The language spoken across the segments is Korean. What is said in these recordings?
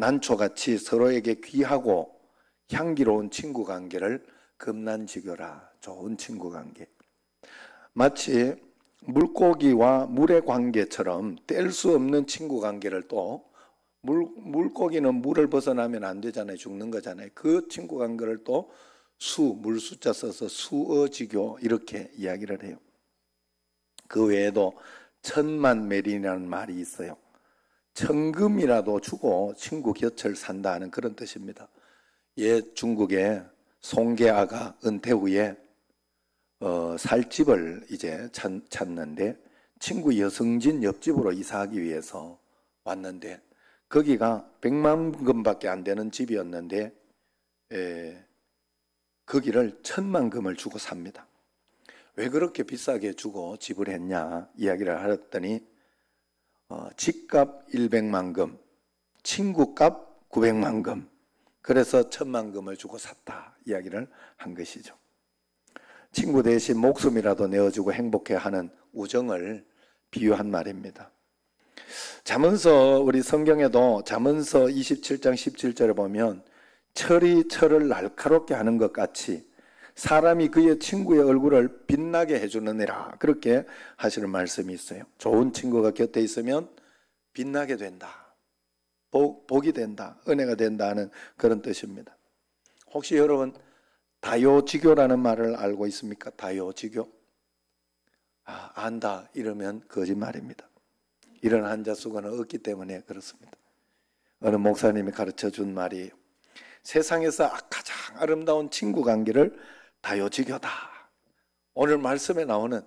난초같이 서로에게 귀하고 향기로운 친구 관계를 금난지교라. 좋은 친구 관계. 마치 물고기와 물의 관계처럼 뗄 수 없는 친구 관계를 또 물, 물고기는 물을 벗어나면 안 되잖아요. 죽는 거잖아요. 그 친구 관계를 또 수, 물 숫자 써서 수어지교 이렇게 이야기를 해요. 그 외에도 천만멜이라는 말이 있어요. 천금이라도 주고 친구 곁을 산다 는 그런 뜻입니다. 옛 중국의 송계아가 은퇴 후에 어, 살 집을 이제 찾, 찾는데 친구 여성진 옆집으로 이사하기 위해서 왔는데 거기가 백만 금밖에 안 되는 집이었는데 에, 거기를 천만 금을 주고 삽니다. 왜 그렇게 비싸게 주고 집을 했냐 이야기를 하랬더니 어, 집값 100만 금, 친구값 900만 금, 그래서 천만 금을 주고 샀다 이야기를 한 것이죠. 친구 대신 목숨이라도 내어주고 행복해하는 우정을 비유한 말입니다. 자문서 우리 성경에도 자문서 27장 17절에 보면 철이 철을 날카롭게 하는 것 같이 사람이 그의 친구의 얼굴을 빛나게 해주느니라 그렇게 하시는 말씀이 있어요. 좋은 친구가 곁에 있으면 빛나게 된다. 복, 복이 된다. 은혜가 된다는 그런 뜻입니다. 혹시 여러분 다요지교라는 말을 알고 있습니까? 다요지교. 아, 안다 이러면 거짓말입니다. 이런 한자 수가는 없기 때문에 그렇습니다. 어느 목사님이 가르쳐 준 말이에요. 세상에서 가장 아름다운 친구 관계를 다요지교다. 오늘 말씀에 나오는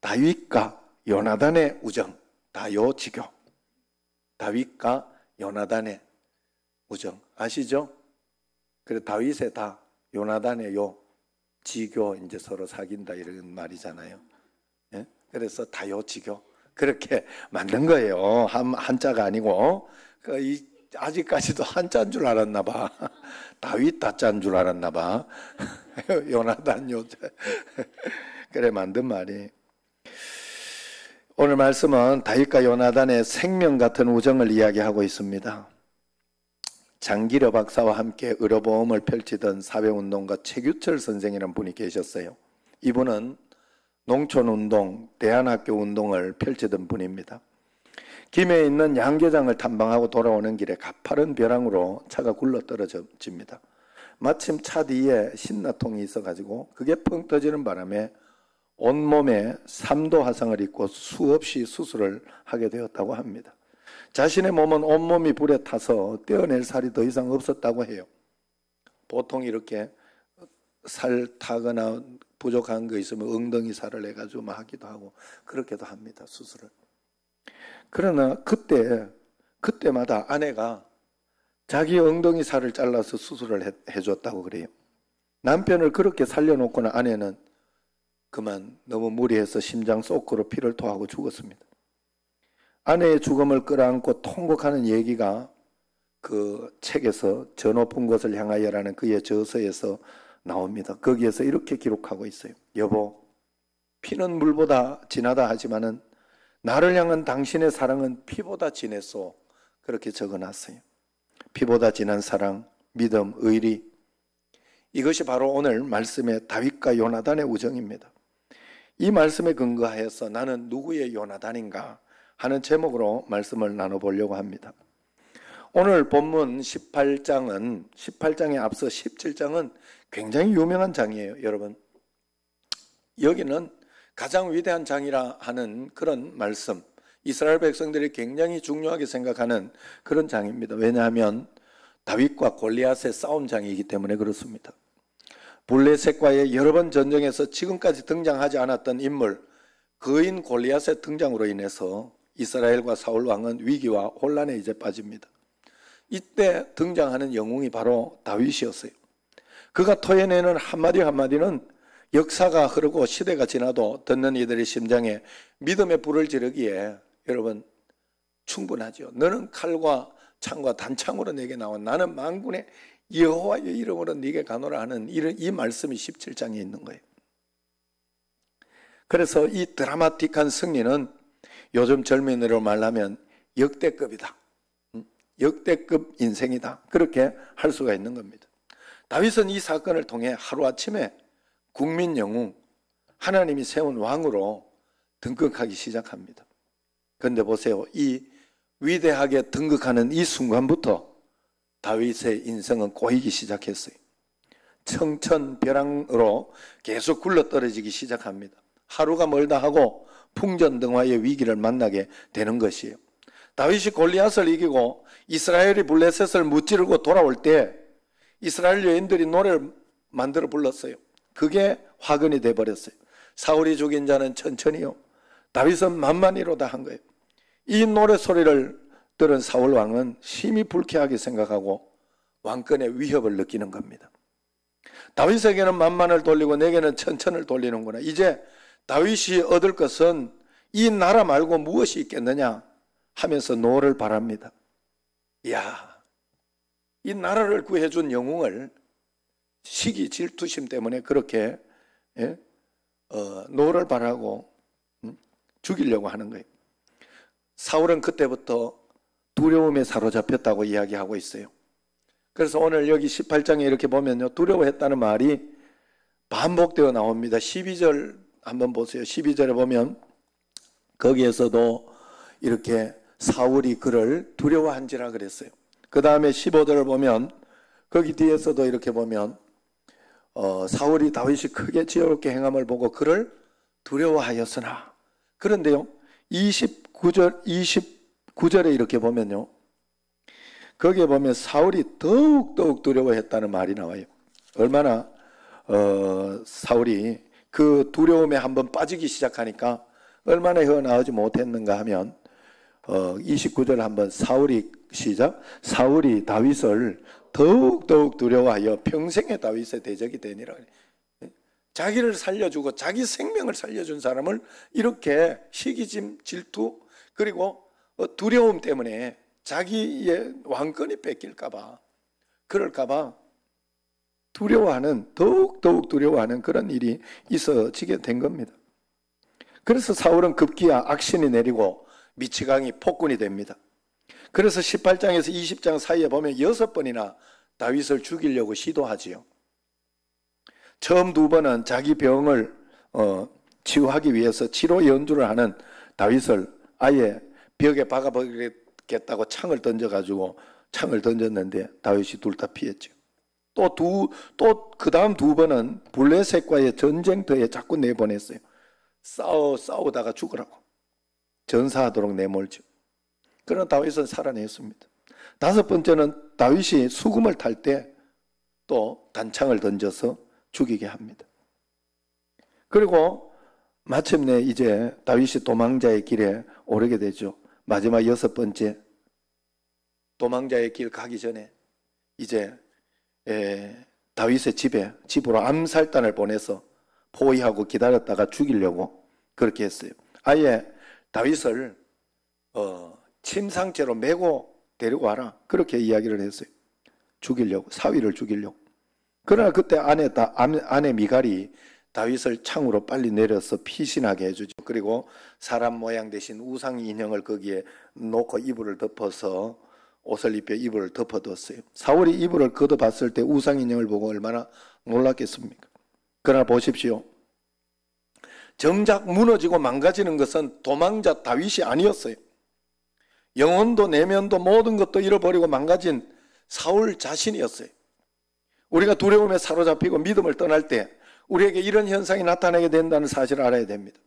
다윗과 요나단의 우정, 다요지교. 다윗과 요나단의 우정 아시죠? 그래 다윗의 다, 요나단의 요, 지교 이제 서로 사귄다 이런 말이잖아요. 예? 그래서 다요지교 그렇게 만든 거예요. 한 한자가 아니고 그 이, 아직까지도 한자인 줄 알았나 봐. 다윗 다자인 줄 알았나 봐. 요나단 요 그래 만든 말이. 오늘 말씀은 다윗과 요나단의 생명 같은 우정을 이야기하고 있습니다. 장기려 박사와 함께 의료보험을 펼치던 사회운동가 최규철 선생이라는 분이 계셨어요. 이분은 농촌운동, 대안학교 운동을 펼치던 분입니다. 김해에 있는 양계장을 탐방하고 돌아오는 길에 가파른 벼랑으로 차가 굴러 떨어집니다. 마침 차 뒤에 신나통이 있어가지고 그게 펑 터지는 바람에 온몸에 3도 화상을 입고 수없이 수술을 하게 되었다고 합니다. 자신의 몸은 온몸이 불에 타서 떼어낼 살이 더 이상 없었다고 해요. 보통 이렇게 살 타거나 부족한 거 있으면 엉덩이 살을 내가지고 막 하기도 하고 그렇게도 합니다. 수술을. 그러나 그때 그때마다 아내가 자기 엉덩이 살을 잘라서 수술을 해, 해줬다고 그래요. 남편을 그렇게 살려놓고는 아내는 그만 너무 무리해서 심장 소크로 피를 토하고 죽었습니다. 아내의 죽음을 끌어안고 통곡하는 얘기가 그 책에서 저 높은 곳을 향하여라는 그의 저서에서 나옵니다. 거기에서 이렇게 기록하고 있어요. 여보, 피는 물보다 진하다 하지만은 나를 향한 당신의 사랑은 피보다 진했소. 그렇게 적어놨어요. 피보다 진한 사랑, 믿음, 의리. 이것이 바로 오늘 말씀의 다윗과 요나단의 우정입니다. 이 말씀에 근거하여서 나는 누구의 요나단인가 하는 제목으로 말씀을 나눠보려고 합니다. 오늘 본문 18장은 18장에 앞서 17장은 굉장히 유명한 장이에요, 여러분. 여기는 가장 위대한 장이라 하는 그런 말씀. 이스라엘 백성들이 굉장히 중요하게 생각하는 그런 장입니다. 왜냐하면 다윗과 골리앗의 싸움장이기 때문에 그렇습니다. 블레셋과의 여러 번 전쟁에서 지금까지 등장하지 않았던 인물 거인 골리앗의 등장으로 인해서 이스라엘과 사울 왕은 위기와 혼란에 이제 빠집니다. 이때 등장하는 영웅이 바로 다윗이었어요. 그가 토해내는 한마디 한마디는 역사가 흐르고 시대가 지나도 듣는 이들의 심장에 믿음의 불을 지르기에 여러분 충분하죠. 너는 칼과 창과 단창으로 내게 나온 나는 만군의 여호와의 이름으로 네게 가노라 하는 이런 이 말씀이 17장에 있는 거예요. 그래서 이 드라마틱한 승리는 요즘 젊은이로 말하면 역대급이다. 음, 역대급 인생이다. 그렇게 할 수가 있는 겁니다. 다윗은 이 사건을 통해 하루아침에 국민 영웅, 하나님이 세운 왕으로 등극하기 시작합니다. 그런데 보세요. 이 위대하게 등극하는 이 순간부터 다윗의 인생은 꼬이기 시작했어요. 청천벼랑으로 계속 굴러떨어지기 시작합니다. 하루가 멀다 하고 풍전등화의 위기를 만나게 되는 것이에요. 다윗이 골리앗을 이기고 이스라엘이 블레셋을 무찌르고 돌아올 때 이스라엘 여인들이 노래를 만들어 불렀어요. 그게 화근이 돼 버렸어요. 사울이 죽인 자는 천천히요. 다윗은 만만히로다 한 거예요. 이 노래 소리를 들은 사울 왕은 심히 불쾌하게 생각하고 왕권의 위협을 느끼는 겁니다. 다윗에게는 만만을 돌리고 내게는 천천을 돌리는구나. 이제 다윗이 얻을 것은 이 나라 말고 무엇이 있겠느냐 하면서 노를 발합니다. 이야, 이 나라를 구해준 영웅을 시기 질투심 때문에 그렇게 예? 어, 노를 발하고 음? 죽이려고 하는 거예요. 사울은 그때부터 두려움에 사로잡혔다고 이야기하고 있어요. 그래서 오늘 여기 18장에 이렇게 보면요. 두려워했다는 말이 반복되어 나옵니다. 12절 한번 보세요. 12절에 보면 거기에서도 이렇게 사울이 그를 두려워한지라 그랬어요. 그 다음에 15절을 보면 거기 뒤에서도 이렇게 보면 어, 사울이 다윗이 크게 지혜롭게 행함을 보고 그를 두려워하였으나 그런데요 29절 29절에 이렇게 보면요 거기에 보면 사울이 더욱 더욱 두려워했다는 말이 나와요. 얼마나 어, 사울이 그 두려움에 한번 빠지기 시작하니까 얼마나 헤어나오지 못했는가 하면 어, 29절 한번 사울이 시작 사울이 다윗을 더욱 더욱 두려워하여 평생의 다윗의 대적이 되니라. 자기를 살려주고 자기 생명을 살려준 사람을 이렇게 시기짐, 질투 그리고 어, 두려움 때문에 자기의 왕권이 뺏길까봐 그럴까봐 두려워하는 더욱 더욱 두려워하는 그런 일이 있어지게 된 겁니다. 그래서 사울은 급기야 악신이 내리고 미치강이 폭군이 됩니다. 그래서 18장에서 20장 사이에 보면 여섯 번이나 다윗을 죽이려고 시도하지요. 처음 두 번은 자기 병을 어, 치유하기 위해서 치료 연주를 하는 다윗을 아예 벽에 박아버리겠다고 창을 던져가지고 창을 던졌는데 다윗이 둘 다 피했죠. 또 두, 또 그 다음 두 번은 블레셋과의 전쟁터에 자꾸 내보냈어요. 싸워, 싸우다가 죽으라고. 전사하도록 내몰죠. 그러나 다윗은 살아냈습니다. 다섯 번째는 다윗이 수금을 탈 때 또 단창을 던져서 죽이게 합니다. 그리고 마침내 이제 다윗이 도망자의 길에 오르게 되죠. 마지막 여섯 번째 도망자의 길 가기 전에 이제 에, 다윗의 집에 집으로 암살단을 보내서 포위하고 기다렸다가 죽이려고 그렇게 했어요. 아예 다윗을 어, 침상죄로 메고 데리고 와라. 그렇게 이야기를 했어요. 죽이려고, 사위를 죽이려고. 그러나 그때 아내, 아내 미갈이 다윗을 창으로 빨리 내려서 피신하게 해주죠. 그리고 사람 모양 대신 우상 인형을 거기에 놓고 이불을 덮어서 옷을 입혀 이불을 덮어뒀어요. 사울이 이불을 걷어봤을 때 우상 인형을 보고 얼마나 놀랐겠습니까? 그러나 보십시오. 정작 무너지고 망가지는 것은 도망자 다윗이 아니었어요. 영혼도 내면도 모든 것도 잃어버리고 망가진 사울 자신이었어요. 우리가 두려움에 사로잡히고 믿음을 떠날 때 우리에게 이런 현상이 나타나게 된다는 사실을 알아야 됩니다.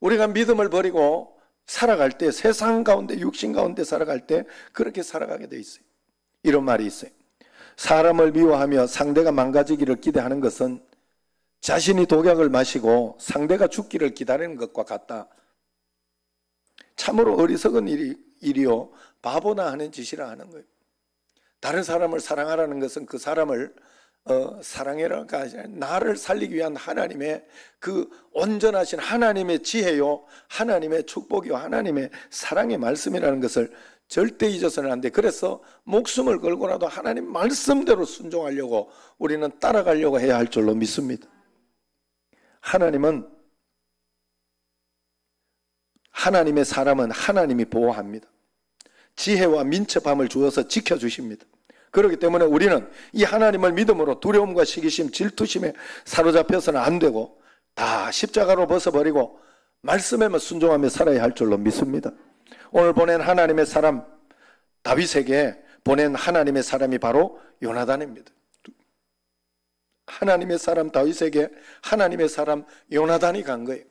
우리가 믿음을 버리고 살아갈 때 세상 가운데 육신 가운데 살아갈 때 그렇게 살아가게 돼 있어요. 이런 말이 있어요. 사람을 미워하며 상대가 망가지기를 기대하는 것은 자신이 독약을 마시고 상대가 죽기를 기다리는 것과 같다. 참으로 어리석은 일이, 일이요. 바보나 하는 짓이라 하는 거예요. 다른 사람을 사랑하라는 것은 그 사람을 어, 사랑해라가 아니라 나를 살리기 위한 하나님의 그 온전하신 하나님의 지혜요, 하나님의 축복이요, 하나님의 사랑의 말씀이라는 것을 절대 잊어서는 안 돼. 그래서 목숨을 걸고라도 하나님 말씀대로 순종하려고 우리는 따라가려고 해야 할 줄로 믿습니다. 하나님은 하나님의 사람은 하나님이 보호합니다. 지혜와 민첩함을 주어서 지켜주십니다. 그렇기 때문에 우리는 이 하나님을 믿음으로 두려움과 시기심, 질투심에 사로잡혀서는 안 되고 다 십자가로 벗어버리고 말씀에만 순종하며 살아야 할 줄로 믿습니다. 오늘 보낸 하나님의 사람 다윗에게 보낸 하나님의 사람이 바로 요나단입니다. 하나님의 사람 다윗에게 하나님의 사람 요나단이 간 거예요.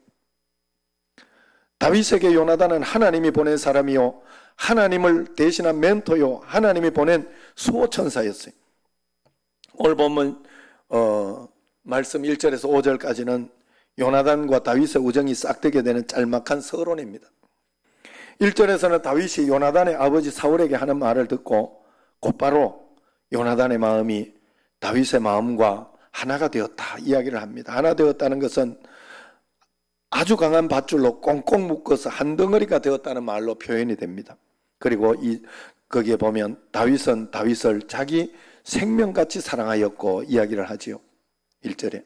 다윗에게 요나단은 하나님이 보낸 사람이요. 하나님을 대신한 멘토요. 하나님이 보낸 수호천사였어요. 오늘 보면 어, 말씀 1절에서 5절까지는 요나단과 다윗의 우정이 싹되게 되는 짤막한 서론입니다. 1절에서는 다윗이 요나단의 아버지 사울에게 하는 말을 듣고 곧바로 요나단의 마음이 다윗의 마음과 하나가 되었다 이야기를 합니다. 하나 되었다는 것은 아주 강한 밧줄로 꽁꽁 묶어서 한 덩어리가 되었다는 말로 표현이 됩니다. 그리고 이 거기에 보면 다윗은 다윗을 자기 생명같이 사랑하였고 이야기를 하지요. 1절에.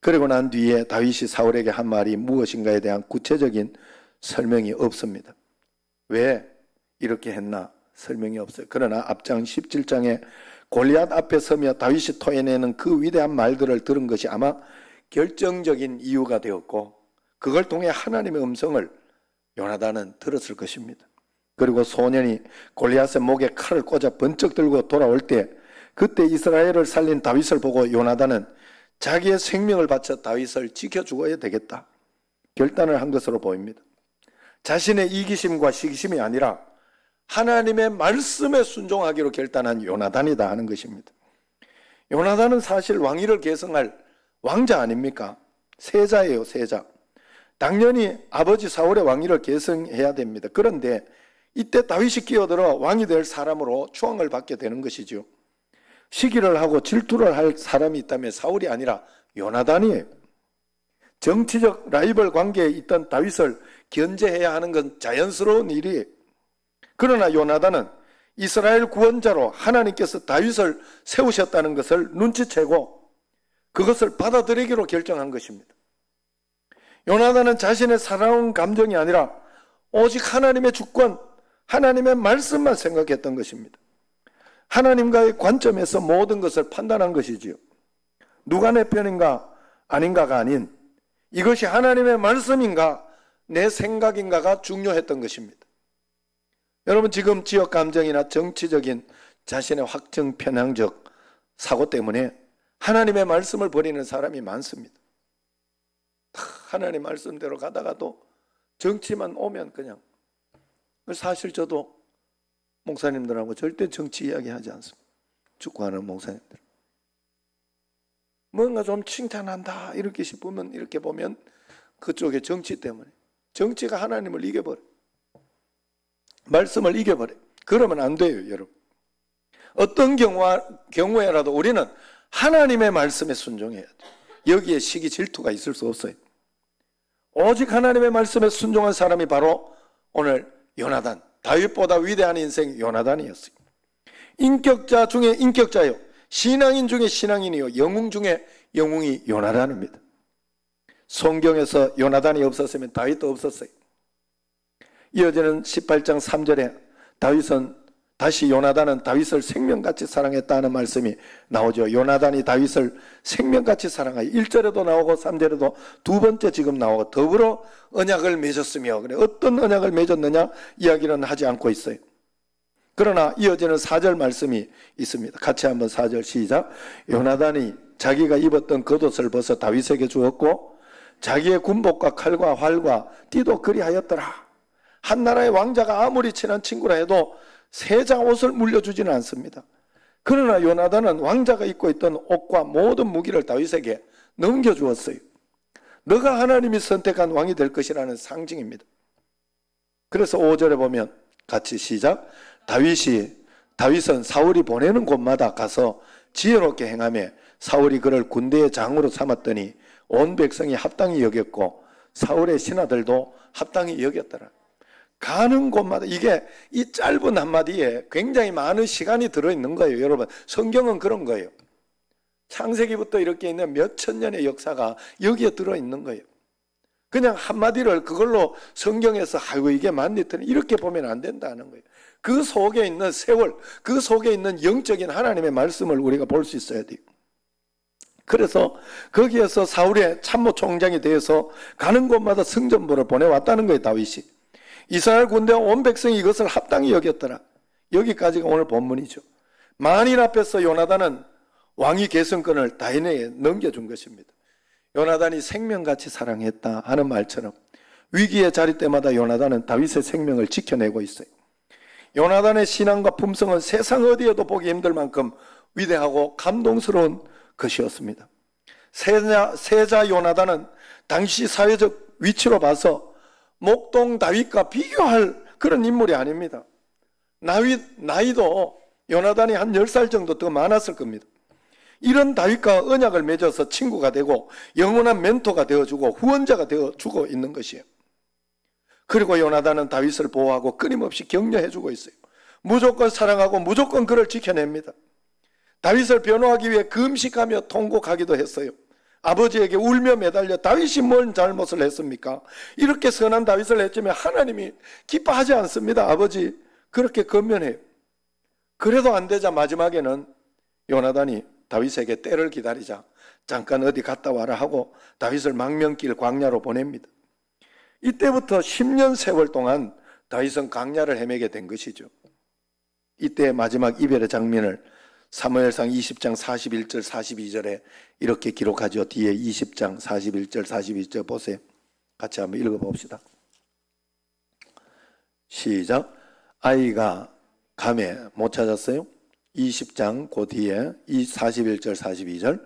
그리고 난 뒤에 다윗이 사울에게 한 말이 무엇인가에 대한 구체적인 설명이 없습니다. 왜 이렇게 했나 설명이 없어요. 그러나 앞장 17장에 골리앗 앞에 서며 다윗이 토해내는 그 위대한 말들을 들은 것이 아마 결정적인 이유가 되었고 그걸 통해 하나님의 음성을 요나단은 들었을 것입니다. 그리고 소년이 골리앗의 목에 칼을 꽂아 번쩍 들고 돌아올 때 그때 이스라엘을 살린 다윗을 보고 요나단은 자기의 생명을 바쳐 다윗을 지켜 죽어야 되겠다. 결단을 한 것으로 보입니다. 자신의 이기심과 시기심이 아니라 하나님의 말씀에 순종하기로 결단한 요나단이다 하는 것입니다. 요나단은 사실 왕위를 계승할 왕자 아닙니까? 세자예요, 세자. 당연히 아버지 사울의 왕위를 계승해야 됩니다. 그런데 이때 다윗이 끼어들어 왕이 될 사람으로 추앙을 받게 되는 것이죠. 시기를 하고 질투를 할 사람이 있다면 사울이 아니라 요나단이에요. 정치적 라이벌 관계에 있던 다윗을 견제해야 하는 건 자연스러운 일이에요. 그러나 요나단은 이스라엘 구원자로 하나님께서 다윗을 세우셨다는 것을 눈치채고 그것을 받아들이기로 결정한 것입니다. 요나단은 자신의 살아온 감정이 아니라 오직 하나님의 주권, 하나님의 말씀만 생각했던 것입니다. 하나님과의 관점에서 모든 것을 판단한 것이지요. 누가 내 편인가 아닌가가 아닌 이것이 하나님의 말씀인가 내 생각인가가 중요했던 것입니다. 여러분 지금 지역 감정이나 정치적인 자신의 확정 편향적 사고 때문에 하나님의 말씀을 버리는 사람이 많습니다. 하나님 말씀대로 가다가도 정치만 오면 그냥 사실 저도 목사님들하고 절대 정치 이야기하지 않습니다. 축구하는 목사님들. 뭔가 좀 칭찬한다 이렇게 싶으면 이렇게 보면 그쪽의 정치 때문에 정치가 하나님을 이겨버려. 말씀을 이겨버려. 그러면 안 돼요, 여러분. 어떤 경우와, 경우에라도 우리는 하나님의 말씀에 순종해야 돼. 여기에 시기 질투가 있을 수 없어요. 오직 하나님의 말씀에 순종한 사람이 바로 오늘 요나단, 다윗보다 위대한 인생 요나단이었어요. 인격자 중에 인격자요. 신앙인 중에 신앙인이요. 영웅 중에 영웅이 요나단입니다. 성경에서 요나단이 없었으면 다윗도 없었어요. 이어지는 18장 3절에 다윗은 다시 요나단은 다윗을 생명같이 사랑했다는 말씀이 나오죠. 요나단이 다윗을 생명같이 사랑하여 1절에도 나오고 3절에도 두 번째 지금 나오고 더불어 언약을 맺었으며 그래 어떤 언약을 맺었느냐 이야기는 하지 않고 있어요. 그러나 이어지는 4절 말씀이 있습니다. 같이 한번 4절 시작. 요나단이 자기가 입었던 겉옷을 벗어 다윗에게 주었고 자기의 군복과 칼과 활과 띠도 그리하였더라. 한 나라의 왕자가 아무리 친한 친구라 해도 세 장 옷을 물려주지는 않습니다. 그러나 요나단은 왕자가 입고 있던 옷과 모든 무기를 다윗에게 넘겨주었어요. 너가 하나님이 선택한 왕이 될 것이라는 상징입니다. 그래서 5절에 보면 같이 시작. 다윗이 다윗은 사울이 보내는 곳마다 가서 지혜롭게 행하며 사울이 그를 군대의 장으로 삼았더니 온 백성이 합당히 여겼고 사울의 신하들도 합당히 여겼더라. 가는 곳마다 이게 이 짧은 한마디에 굉장히 많은 시간이 들어있는 거예요. 여러분, 성경은 그런 거예요. 창세기부터 이렇게 있는 몇 천 년의 역사가 여기에 들어있는 거예요. 그냥 한마디를 그걸로 성경에서 아이고 이게 맞니? 이렇게 보면 안 된다는 거예요. 그 속에 있는 세월, 그 속에 있는 영적인 하나님의 말씀을 우리가 볼 수 있어야 돼요. 그래서 거기에서 사울의 참모 총장이 되어서 가는 곳마다 승전보를 보내왔다는 거예요, 다윗이. 이스라엘 군대와 온 백성이 이것을 합당히 여겼더라. 여기까지가 오늘 본문이죠. 만인 앞에서 요나단은 왕위 계승권을 다인에게 넘겨준 것입니다. 요나단이 생명같이 사랑했다 하는 말처럼 위기의 자리 때마다 요나단은 다윗의 생명을 지켜내고 있어요. 요나단의 신앙과 품성은 세상 어디에도 보기 힘들 만큼 위대하고 감동스러운 것이었습니다. 세자, 세자 요나단은 당시 사회적 위치로 봐서 목동 다윗과 비교할 그런 인물이 아닙니다. 나이, 나이도 요나단이 한 10살 정도 더 많았을 겁니다. 이런 다윗과 언약을 맺어서 친구가 되고 영원한 멘토가 되어주고 후원자가 되어주고 있는 것이에요. 그리고 요나단은 다윗을 보호하고 끊임없이 격려해주고 있어요. 무조건 사랑하고 무조건 그를 지켜냅니다. 다윗을 변호하기 위해 금식하며 통곡하기도 했어요. 아버지에게 울며 매달려 다윗이 뭔 잘못을 했습니까? 이렇게 선한 다윗을 했지만 하나님이 기뻐하지 않습니다. 아버지 그렇게 건면해요. 그래도 안 되자 마지막에는 요나단이 다윗에게 때를 기다리자 잠깐 어디 갔다 와라 하고 다윗을 망명길 광야로 보냅니다. 이때부터 10년 세월 동안 다윗은 광야를 헤매게 된 것이죠. 이때 마지막 이별의 장면을 사무엘상 20장 41절 42절에 이렇게 기록하죠. 뒤에 20장 41절 42절 보세요. 같이 한번 읽어 봅시다. 시작. 아이가 감에 못 찾았어요? 20장 그 뒤에 41절 42절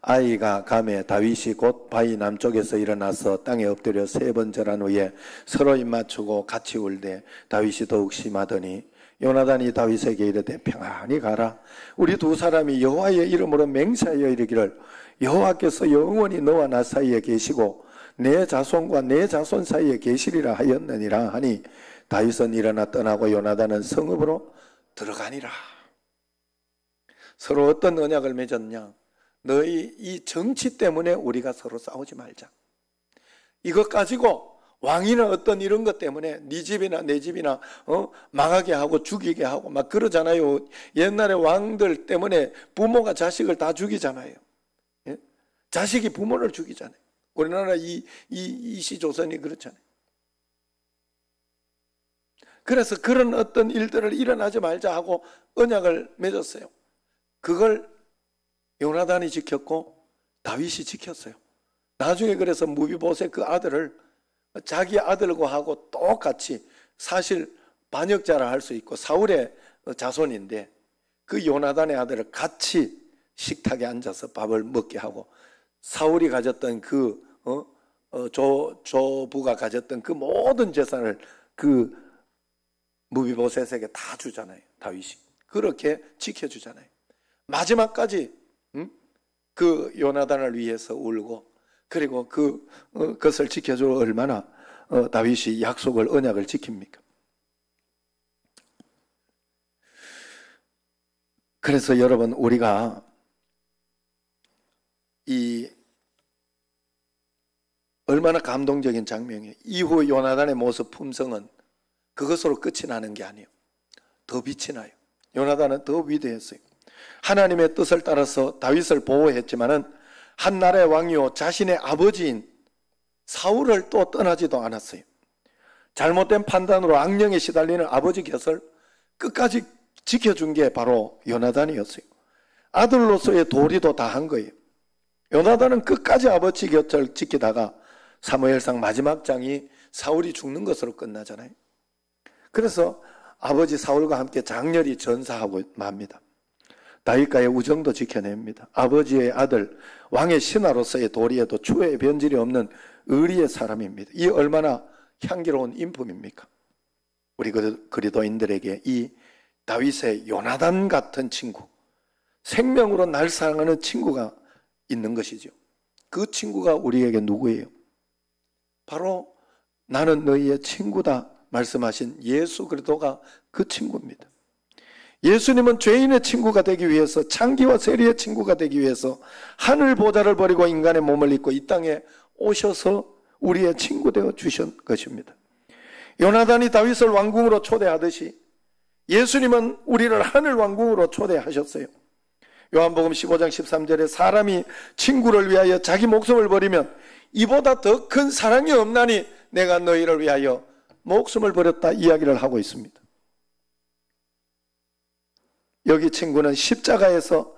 아이가 감에 다윗이 곧 바위 남쪽에서 일어나서 땅에 엎드려 세 번 절한 후에 서로 입 맞추고 같이 울되 다윗이 더욱 심하더니 요나단이 다윗에게 이르되 평안히 가라 우리 두 사람이 여호와의 이름으로 맹세하여 이르기를 여호와께서 영원히 너와 나 사이에 계시고 내 자손과 내 자손 사이에 계시리라 하였느니라 하니 다윗은 일어나 떠나고 요나단은 성읍으로 들어가니라 서로 어떤 언약을 맺었냐? 너희 이 정치 때문에 우리가 서로 싸우지 말자. 이것 가지고 왕이나 어떤 이런 것 때문에 네 집이나 내 집이나 어? 망하게 하고 죽이게 하고 막 그러잖아요. 옛날에 왕들 때문에 부모가 자식을 다 죽이잖아요. 예? 자식이 부모를 죽이잖아요. 우리나라 이, 이, 이시 조선이 그렇잖아요. 그래서 그런 어떤 일들을 일어나지 말자 하고 언약을 맺었어요. 그걸 요나단이 지켰고 다윗이 지켰어요. 나중에 그래서 무비보세 그 아들을 자기 아들과 하고 똑같이 사실 반역자라 할 수 있고 사울의 자손인데 그 요나단의 아들을 같이 식탁에 앉아서 밥을 먹게 하고 사울이 가졌던 그 어, 어, 조, 조부가 가졌던 그 모든 재산을 그 무비보셋에게 다 주잖아요. 다윗이 그렇게 지켜주잖아요. 마지막까지 음? 그 요나단을 위해서 울고 그리고 그 어, 것을 지켜줘 얼마나 어, 다윗이 약속을 언약을 지킵니까? 그래서 여러분 우리가 이 얼마나 감동적인 장면이에요. 이후 요나단의 모습 품성은 그것으로 끝이 나는 게 아니에요. 더 빛이 나요. 요나단은 더 위대했어요. 하나님의 뜻을 따라서 다윗을 보호했지만은 한 나라의 왕이요 자신의 아버지인 사울을 또 떠나지도 않았어요. 잘못된 판단으로 악령에 시달리는 아버지 곁을 끝까지 지켜준 게 바로 요나단이었어요. 아들로서의 도리도 다 한 거예요. 요나단은 끝까지 아버지 곁을 지키다가 사무엘상 마지막 장이 사울이 죽는 것으로 끝나잖아요. 그래서 아버지 사울과 함께 장렬히 전사하고 맙니다. 다윗과의 우정도 지켜냅니다. 아버지의 아들, 왕의 신하로서의 도리에도 추의 변질이 없는 의리의 사람입니다. 이 얼마나 향기로운 인품입니까? 우리 그리도인들에게 이 다윗의 요나단 같은 친구, 생명으로 날 사랑하는 친구가 있는 것이죠. 그 친구가 우리에게 누구예요? 바로 나는 너희의 친구다 말씀하신 예수 그리도가 그 친구입니다. 예수님은 죄인의 친구가 되기 위해서 창기와 세리의 친구가 되기 위해서 하늘 보좌를 버리고 인간의 몸을 입고 이 땅에 오셔서 우리의 친구 되어 주신 것입니다. 요나단이 다윗을 왕궁으로 초대하듯이 예수님은 우리를 하늘 왕궁으로 초대하셨어요. 요한복음 15장 13절에 사람이 친구를 위하여 자기 목숨을 버리면 이보다 더 큰 사랑이 없나니 내가 너희를 위하여 목숨을 버렸다 이야기를 하고 있습니다. 여기 친구는 십자가에서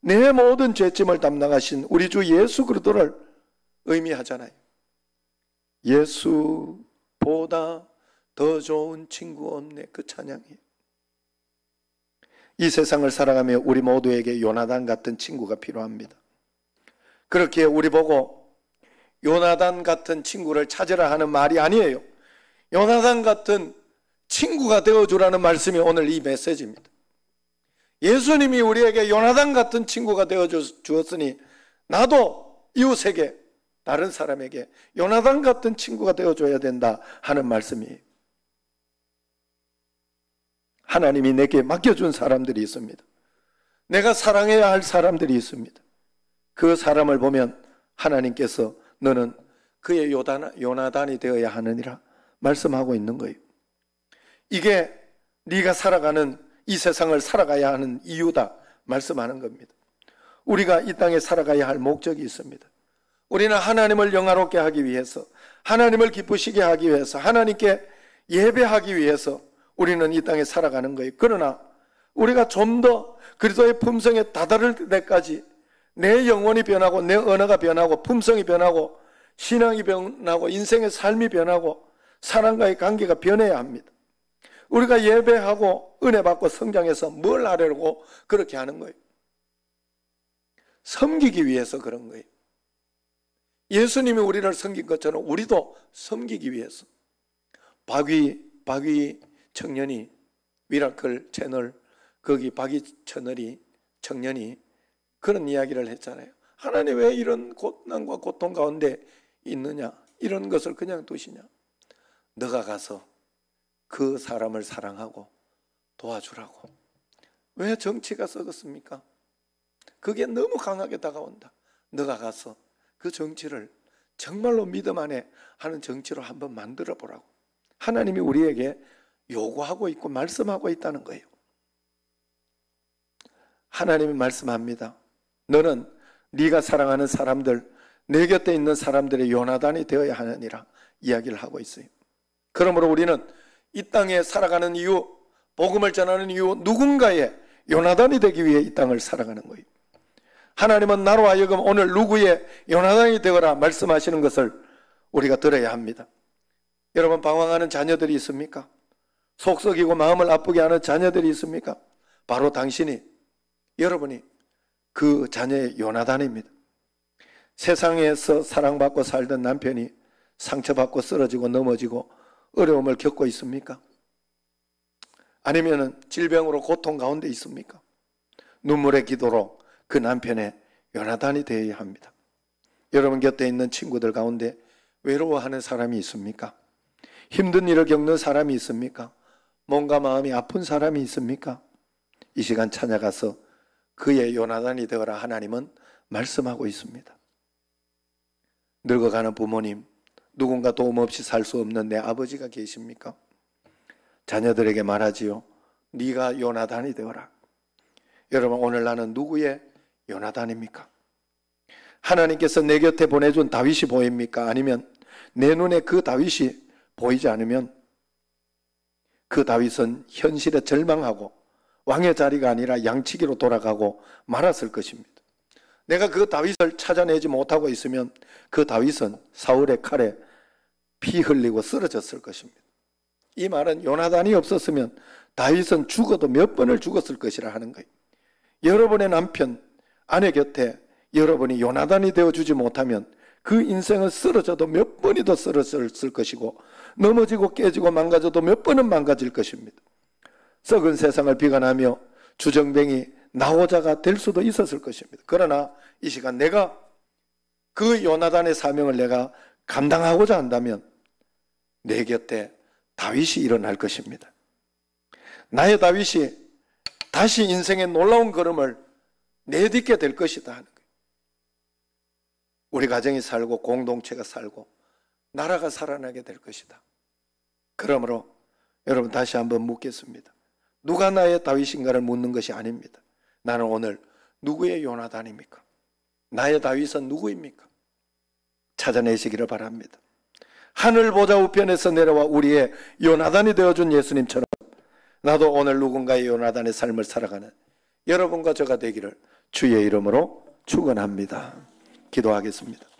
내 모든 죄짐을 담당하신 우리 주 예수 그리스도를 의미하잖아요. 예수보다 더 좋은 친구 없네 그 찬양이에요. 이 세상을 살아가며 우리 모두에게 요나단 같은 친구가 필요합니다. 그렇게 우리 보고 요나단 같은 친구를 찾으라 하는 말이 아니에요. 요나단 같은 친구가 되어주라는 말씀이 오늘 이 메시지입니다. 예수님이 우리에게 요나단 같은 친구가 되어 주었으니 나도 이웃에게 다른 사람에게 요나단 같은 친구가 되어 줘야 된다 하는 말씀이에요. 하나님이 내게 맡겨준 사람들이 있습니다. 내가 사랑해야 할 사람들이 있습니다. 그 사람을 보면 하나님께서 너는 그의 요나단이 되어야 하느니라 말씀하고 있는 거예요. 이게 네가 살아가는 이 세상을 살아가야 하는 이유다 말씀하는 겁니다. 우리가 이 땅에 살아가야 할 목적이 있습니다. 우리는 하나님을 영화롭게 하기 위해서 하나님을 기쁘시게 하기 위해서 하나님께 예배하기 위해서 우리는 이 땅에 살아가는 거예요. 그러나 우리가 좀 더 그리스도의 품성에 다다를 때까지 내 영혼이 변하고 내 언어가 변하고 품성이 변하고 신앙이 변하고 인생의 삶이 변하고 사람과의 관계가 변해야 합니다. 우리가 예배하고 은혜 받고 성장해서 뭘 하려고 그렇게 하는 거예요. 섬기기 위해서 그런 거예요. 예수님이 우리를 섬긴 것처럼 우리도 섬기기 위해서. 박위, 박위 청년이 위라클 채널 거기 박위 채널이 청년이 그런 이야기를 했잖아요. 하나님 왜 이런 고난과 고통 가운데 있느냐? 이런 것을 그냥 두시냐? 너가 가서 그 사람을 사랑하고 도와주라고. 왜 정치가 썩었습니까? 그게 너무 강하게 다가온다. 너가 가서 그 정치를 정말로 믿음 안에 하는 정치로 한번 만들어 보라고. 하나님이 우리에게 요구하고 있고 말씀하고 있다는 거예요. 하나님이 말씀합니다. 너는 네가 사랑하는 사람들, 내 곁에 있는 사람들의 요나단이 되어야 하느니라 이야기를 하고 있어요. 그러므로 우리는 이 땅에 살아가는 이유, 복음을 전하는 이유, 누군가의 요나단이 되기 위해 이 땅을 살아가는 거예요. 하나님은 나로 하여금 오늘 누구의 요나단이 되거라 말씀하시는 것을 우리가 들어야 합니다. 여러분 방황하는 자녀들이 있습니까? 속썩이고 마음을 아프게 하는 자녀들이 있습니까? 바로 당신이, 여러분이 그 자녀의 요나단입니다. 세상에서 사랑받고 살던 남편이 상처받고 쓰러지고 넘어지고 어려움을 겪고 있습니까? 아니면 질병으로 고통 가운데 있습니까? 눈물의 기도로 그 남편의 요나단이 되어야 합니다. 여러분 곁에 있는 친구들 가운데 외로워하는 사람이 있습니까? 힘든 일을 겪는 사람이 있습니까? 뭔가 마음이 아픈 사람이 있습니까? 이 시간 찾아가서 그의 요나단이 되어라 하나님은 말씀하고 있습니다. 늙어가는 부모님, 누군가 도움 없이 살 수 없는 내 아버지가 계십니까? 자녀들에게 말하지요. 네가 요나단이 되어라. 여러분 오늘 나는 누구의 요나단입니까? 하나님께서 내 곁에 보내준 다윗이 보입니까? 아니면 내 눈에 그 다윗이 보이지 않으면 그 다윗은 현실에 절망하고 왕의 자리가 아니라 양치기로 돌아가고 말았을 것입니다. 내가 그 다윗을 찾아내지 못하고 있으면 그 다윗은 사울의 칼에 피 흘리고 쓰러졌을 것입니다. 이 말은 요나단이 없었으면 다윗은 죽어도 몇 번을 죽었을 것이라 하는 거예요. 여러분의 남편, 아내 곁에 여러분이 요나단이 되어주지 못하면 그 인생은 쓰러져도 몇 번이 더 쓰러졌을 것이고 넘어지고 깨지고 망가져도 몇 번은 망가질 것입니다. 썩은 세상을 비관하며 주정뱅이 나호자가 될 수도 있었을 것입니다. 그러나 이 시간 내가 그 요나단의 사명을 내가 감당하고자 한다면 내 곁에 다윗이 일어날 것입니다. 나의 다윗이 다시 인생의 놀라운 걸음을 내딛게 될 것이다 하는 거예요. 우리 가정이 살고 공동체가 살고 나라가 살아나게 될 것이다. 그러므로 여러분 다시 한번 묻겠습니다. 누가 나의 다윗인가를 묻는 것이 아닙니다. 나는 오늘 누구의 요나단입니까? 나의 다윗은 누구입니까? 찾아내시기를 바랍니다. 하늘 보좌 우편에서 내려와 우리의 요나단이 되어준 예수님처럼 나도 오늘 누군가의 요나단의 삶을 살아가는 여러분과 저가 되기를 주의 이름으로 축원합니다. 기도하겠습니다.